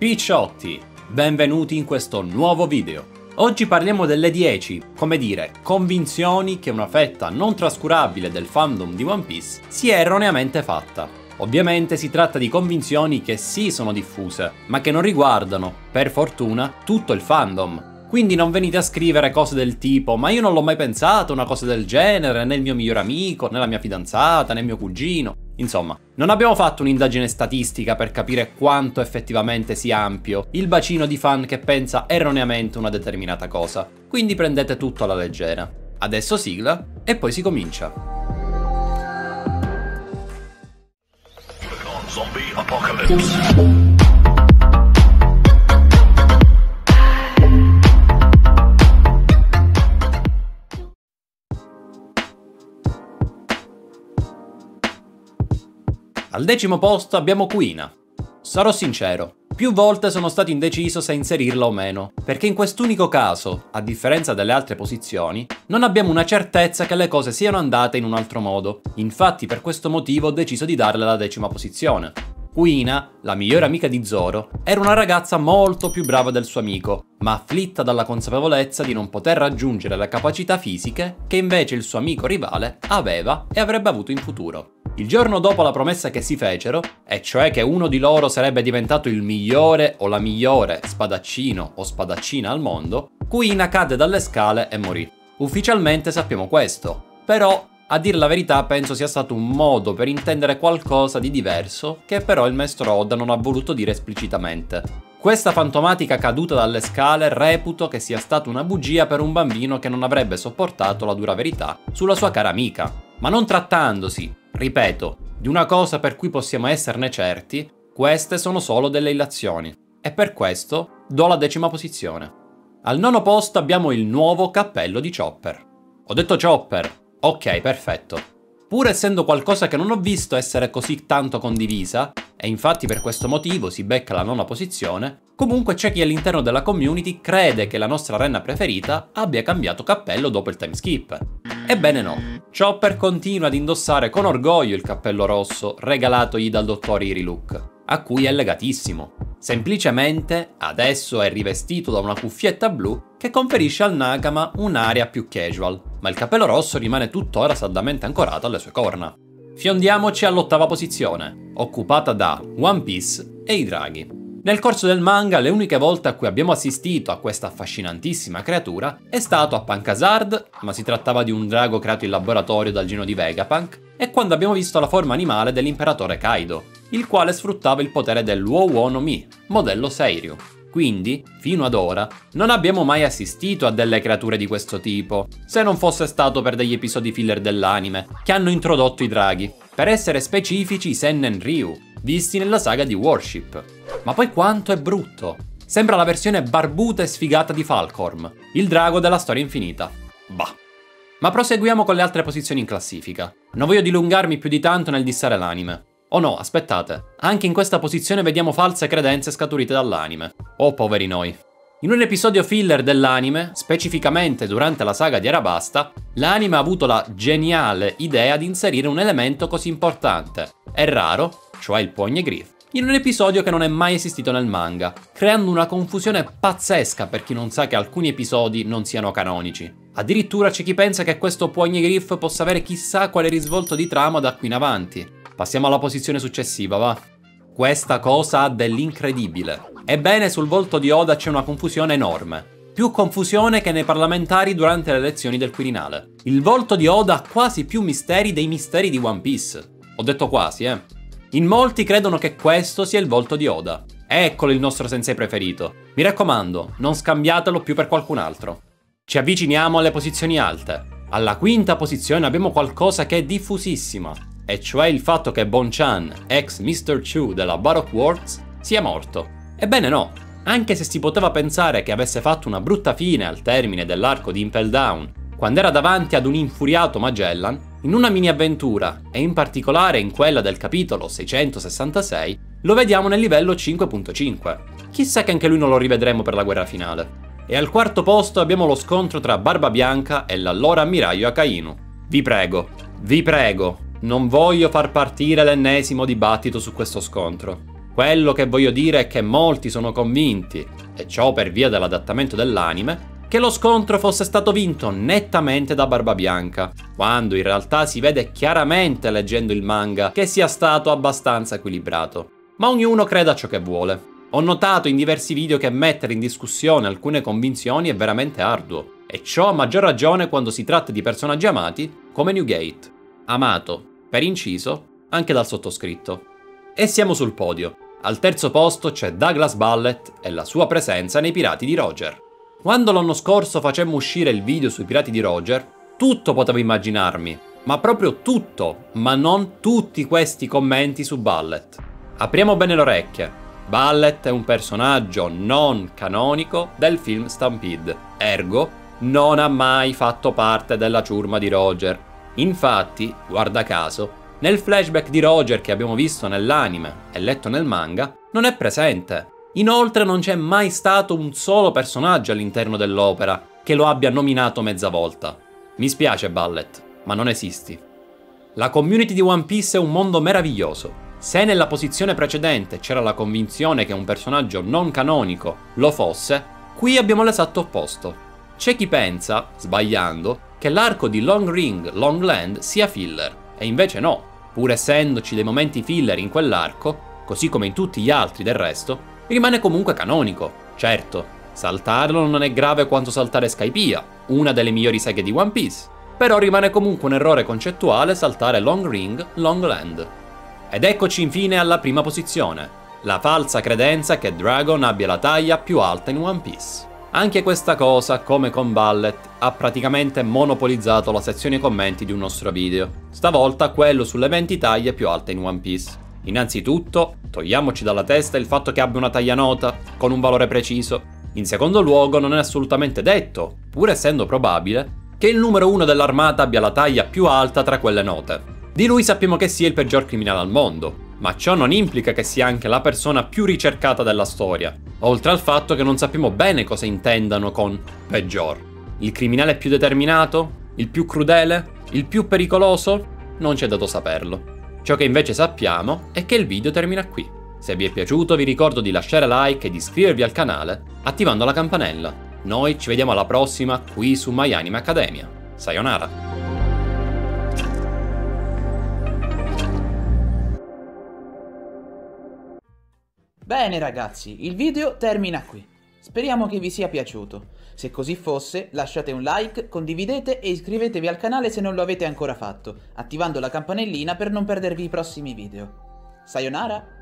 Picciotti, benvenuti in questo nuovo video. Oggi parliamo delle 10, come dire, convinzioni che una fetta non trascurabile del fandom di One Piece si è erroneamente fatta. Ovviamente si tratta di convinzioni che sì sono diffuse, ma che non riguardano, per fortuna, tutto il fandom. Quindi non venite a scrivere cose del tipo ma io non l'ho mai pensato una cosa del genere, né il mio migliore amico, né la mia fidanzata, né mio cugino. Insomma, non abbiamo fatto un'indagine statistica per capire quanto effettivamente sia ampio il bacino di fan che pensa erroneamente una determinata cosa, quindi prendete tutto alla leggera. Adesso sigla e poi si comincia. Zombie apocalypse. Al decimo posto abbiamo Quina. Sarò sincero, più volte sono stato indeciso se inserirla o meno, perché in quest'unico caso, a differenza delle altre posizioni, non abbiamo una certezza che le cose siano andate in un altro modo. Infatti per questo motivo ho deciso di darle la decima posizione. Quina, la migliore amica di Zoro, era una ragazza molto più brava del suo amico, ma afflitta dalla consapevolezza di non poter raggiungere le capacità fisiche che invece il suo amico rivale aveva e avrebbe avuto in futuro. Il giorno dopo la promessa che si fecero, e cioè che uno di loro sarebbe diventato il migliore o la migliore spadaccino o spadaccina al mondo, Quina cadde dalle scale e morì. Ufficialmente sappiamo questo, però a dir la verità penso sia stato un modo per intendere qualcosa di diverso che però il maestro Oda non ha voluto dire esplicitamente. Questa fantomatica caduta dalle scale reputo che sia stata una bugia per un bambino che non avrebbe sopportato la dura verità sulla sua cara amica. Ma non trattandosi, ripeto, di una cosa per cui possiamo esserne certi, queste sono solo delle illazioni. E per questo do la decima posizione. Al nono posto abbiamo il nuovo cappello di Chopper. Ho detto Chopper, Ok, perfetto. Pur essendo qualcosa che non ho visto essere così tanto condivisa, e infatti per questo motivo si becca la nona posizione, comunque c'è chi all'interno della community crede che la nostra renna preferita abbia cambiato cappello dopo il time skip. Ebbene no, Chopper continua ad indossare con orgoglio il cappello rosso regalatogli dal dottor Iriluk, a cui è legatissimo. Semplicemente adesso è rivestito da una cuffietta blu che conferisce al Nakama un'aria più casual, ma il capello rosso rimane tuttora saldamente ancorato alle sue corna. Fiondiamoci all'ottava posizione, occupata da One Piece e i draghi. Nel corso del manga le uniche volte a cui abbiamo assistito a questa affascinantissima creatura è stato a Pankazard, ma si trattava di un drago creato in laboratorio dal geno di Vegapunk, e quando abbiamo visto la forma animale dell'imperatore Kaido, il quale sfruttava il potere del Wo no Mi, modello Seiryu. Quindi, fino ad ora, non abbiamo mai assistito a delle creature di questo tipo, se non fosse stato per degli episodi filler dell'anime, che hanno introdotto i draghi. Per essere specifici, Sennen Ryu, visti nella saga di Warship. Ma poi quanto è brutto! Sembra la versione barbuta e sfigata di Falcorm, il drago della storia infinita. Bah. Ma proseguiamo con le altre posizioni in classifica. Non voglio dilungarmi più di tanto nel dissare l'anime. Oh no, aspettate, anche in questa posizione vediamo false credenze scaturite dall'anime. Oh poveri noi. In un episodio filler dell'anime, specificamente durante la saga di Arabasta, l'anime ha avuto la geniale idea di inserire un elemento così importante e raro, cioè il Griff, in un episodio che non è mai esistito nel manga, creando una confusione pazzesca per chi non sa che alcuni episodi non siano canonici. Addirittura c'è chi pensa che questo Griff possa avere chissà quale risvolto di trama da qui in avanti, Passiamo alla posizione successiva, va. Questa cosa ha dell'incredibile. Ebbene, sul volto di Oda c'è una confusione enorme. Più confusione che nei parlamentari durante le elezioni del Quirinale. Il volto di Oda ha quasi più misteri dei misteri di One Piece. Ho detto quasi, eh. In molti credono che questo sia il volto di Oda. Eccolo il nostro sensei preferito. Mi raccomando, non scambiatelo più per qualcun altro. Ci avviciniamo alle posizioni alte. Alla quinta posizione abbiamo qualcosa che è diffusissima e cioè il fatto che Bonchan, ex Mr. Chu della Baroque Works, sia morto. Ebbene no, anche se si poteva pensare che avesse fatto una brutta fine al termine dell'arco di Impel Down, quando era davanti ad un infuriato Magellan, in una mini avventura, e in particolare in quella del capitolo 666, lo vediamo nel livello 5.5. Chissà che anche lui non lo rivedremo per la guerra finale. E al quarto posto abbiamo lo scontro tra Barba Bianca e l'allora ammiraglio Akainu. Vi prego, vi prego, non voglio far partire l'ennesimo dibattito su questo scontro. Quello che voglio dire è che molti sono convinti, e ciò per via dell'adattamento dell'anime, che lo scontro fosse stato vinto nettamente da Barbabianca, quando in realtà si vede chiaramente leggendo il manga che sia stato abbastanza equilibrato. Ma ognuno creda ciò che vuole. Ho notato in diversi video che mettere in discussione alcune convinzioni è veramente arduo, e ciò a maggior ragione quando si tratta di personaggi amati come Newgate, amato, per inciso, anche dal sottoscritto. E siamo sul podio. Al terzo posto c'è Douglas Ballet e la sua presenza nei Pirati di Roger. Quando l'anno scorso facemmo uscire il video sui Pirati di Roger, tutto potevo immaginarmi, ma proprio tutto, ma non tutti questi commenti su Ballet. Apriamo bene le orecchie. Ballet è un personaggio non canonico del film Stampede, ergo non ha mai fatto parte della ciurma di Roger. Infatti, guarda caso, nel flashback di Roger che abbiamo visto nell'anime e letto nel manga, non è presente. Inoltre non c'è mai stato un solo personaggio all'interno dell'opera che lo abbia nominato mezza volta. Mi spiace Ballet, ma non esisti. La community di One Piece è un mondo meraviglioso. Se nella posizione precedente c'era la convinzione che un personaggio non canonico lo fosse, qui abbiamo l'esatto opposto. C'è chi pensa, sbagliando, che l'arco di Long Ring Long Land sia filler, e invece no, pur essendoci dei momenti filler in quell'arco, così come in tutti gli altri del resto, rimane comunque canonico. Certo, saltarlo non è grave quanto saltare Skypiea, una delle migliori saghe di One Piece, però rimane comunque un errore concettuale saltare Long Ring Long Land. Ed eccoci infine alla prima posizione, la falsa credenza che Dragon abbia la taglia più alta in One Piece. Anche questa cosa, come con Ballet, ha praticamente monopolizzato la sezione commenti di un nostro video. Stavolta quello sulle 20 taglie più alte in One Piece. Innanzitutto, togliamoci dalla testa il fatto che abbia una taglia nota, con un valore preciso. In secondo luogo, non è assolutamente detto, pur essendo probabile, che il numero 1 dell'armata abbia la taglia più alta tra quelle note. Di lui sappiamo che sia il peggior criminale al mondo, ma ciò non implica che sia anche la persona più ricercata della storia, oltre al fatto che non sappiamo bene cosa intendano con peggior. Il criminale più determinato? Il più crudele? Il più pericoloso? Non ci è dato saperlo. Ciò che invece sappiamo è che il video termina qui. Se vi è piaciuto vi ricordo di lasciare like e di iscrivervi al canale attivando la campanella. Noi ci vediamo alla prossima qui su My Anime Academia. Sayonara! Bene ragazzi, il video termina qui. Speriamo che vi sia piaciuto. Se così fosse, lasciate un like, condividete e iscrivetevi al canale se non lo avete ancora fatto, attivando la campanellina per non perdervi i prossimi video. Sayonara!